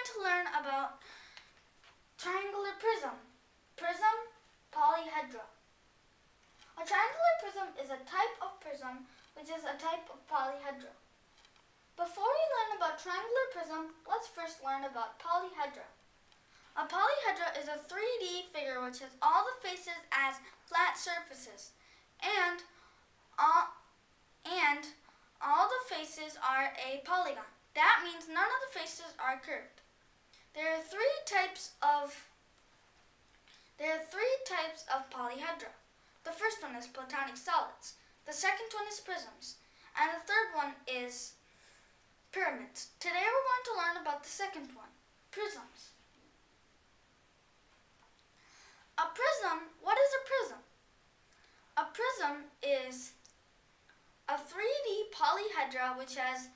going to learn about triangular prism. Prism polyhedra. A triangular prism is a type of prism which is a type of polyhedra. Before we learn about triangular prism, let's first learn about polyhedra. A polyhedra is a 3D figure which has all the faces as flat surfaces and all, and all the faces are a polygon. That means none of the faces are curved. There are three types of there are three types of polyhedra. The first one is platonic solids. The second one is prisms. And the third one is pyramids. Today we're going to learn about the second one, prisms. A prism, what is a prism? A prism is a 3D polyhedra which has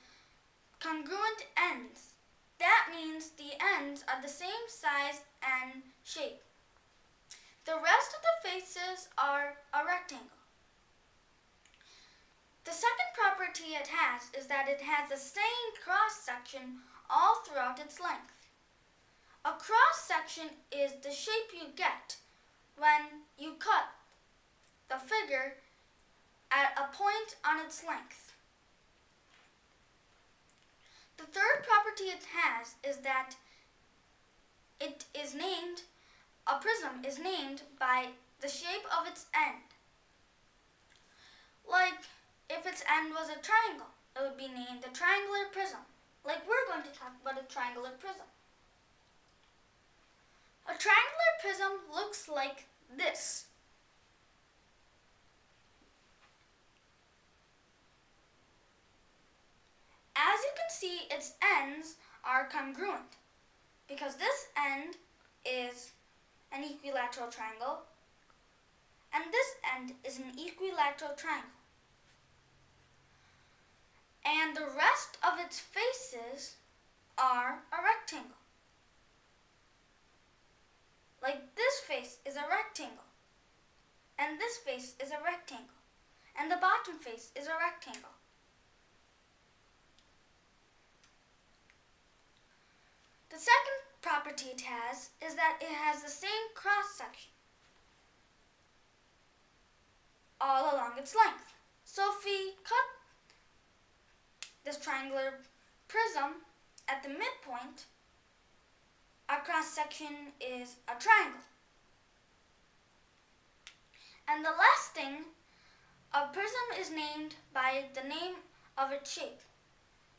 congruent ends. That means the ends are the same size and shape. The rest of the faces are a rectangle. The second property it has is that it has the same cross section all throughout its length. A cross section is the shape you get when you cut the figure at a point on its length. The third property it has is that it is named, a prism is named by the shape of its end. Like if its end was a triangle, it would be named a triangular prism. Like we're going to talk about a triangular prism. A triangular prism looks like this. As you can see, its ends are congruent because this end is an equilateral triangle and this end is an equilateral triangle. And the rest of its faces are a rectangle. Like this face is a rectangle and this face is a rectangle and the bottom face is a rectangle. The second property it has is that it has the same cross section all along its length. So if we cut this triangular prism at the midpoint, our cross section is a triangle. And the last thing, a prism is named by the name of its shape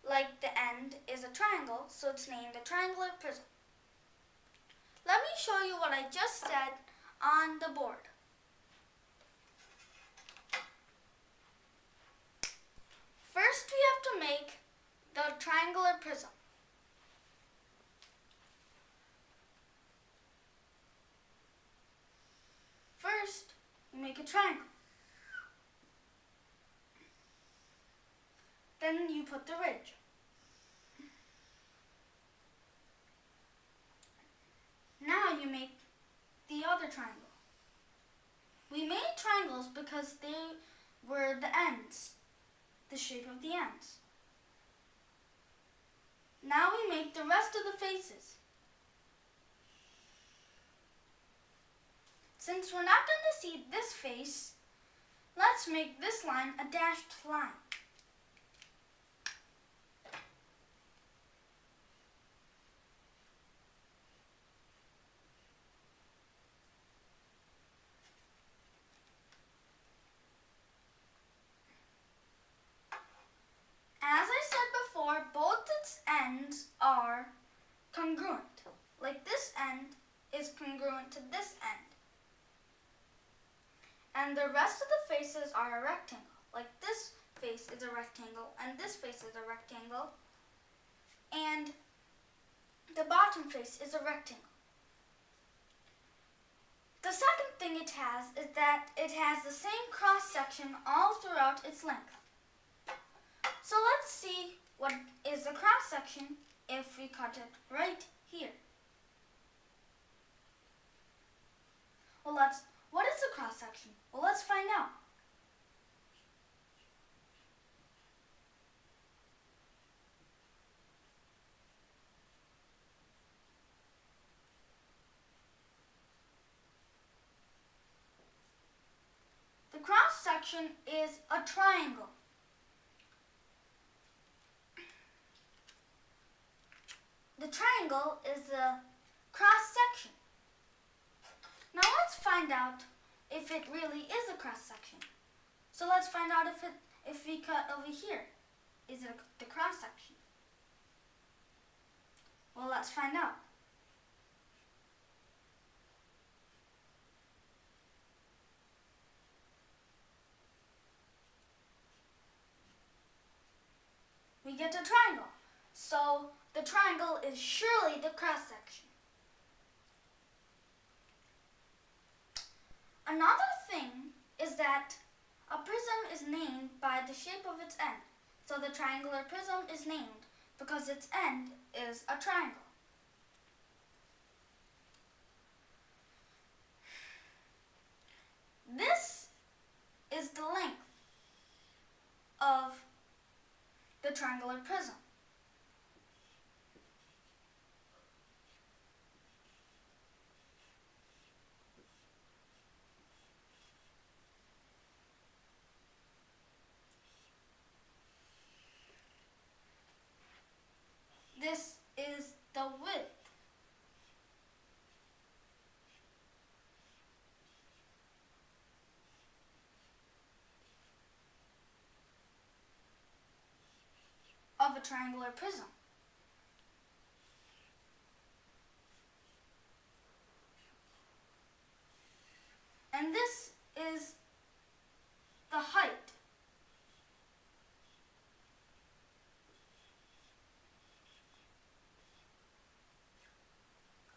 like the end is a triangle, so it's named a triangular prism. Let me show you what I just said on the board. First, we have to make the triangular prism. First, make a triangle. Then you put the ridge. You make the other triangle. We made triangles because they were the ends, the shape of the ends. Now we make the rest of the faces. Since we're not going to see this face, let's make this line a dashed line. Ends are congruent. Like this end is congruent to this end. And the rest of the faces are a rectangle. Like this face is a rectangle and this face is a rectangle. And the bottom face is a rectangle. The second thing it has is that it has the same cross section all throughout its length. section if we cut it right here. Well, let's, what is a cross section? Well, let's find out. The cross section is a triangle. The triangle is the cross section. Now let's find out if it really is a cross section. So let's find out if it if we cut over here, is it the cross section? Well, let's find out. We get a triangle. So the triangle is surely the cross section. Another thing is that a prism is named by the shape of its end. So the triangular prism is named because its end is a triangle. This is the length of the triangular prism. This is the width. A triangular prism. And this is the height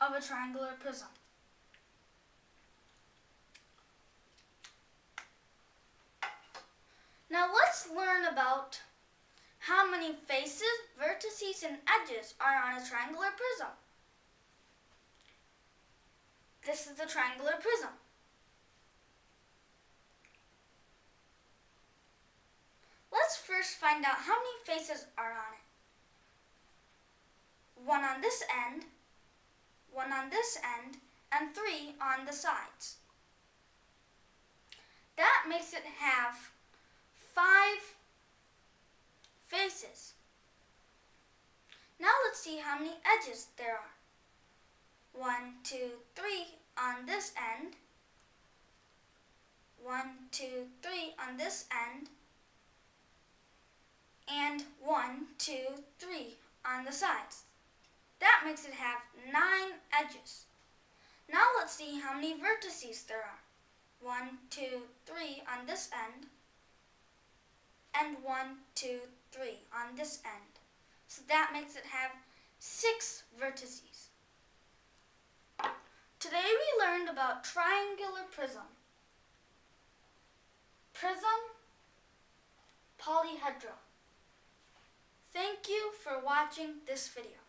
of a triangular prism. Now let's learn about how many faces, vertices, and edges are on a triangular prism. This is the triangular prism. Let's first find out how many faces are on it. One on this end, one on this end, and three on the sides. That makes it have five faces. Now let's see how many edges there are. One, two, three on this end. One, two, three on this end. And one, two, three on the sides. That makes it have nine edges. Now let's see how many vertices there are. One, two, three on this end, and one, two, three on this end. So that makes it have six vertices. Today we learned about triangular prism, prism, polyhedra. Thank you for watching this video.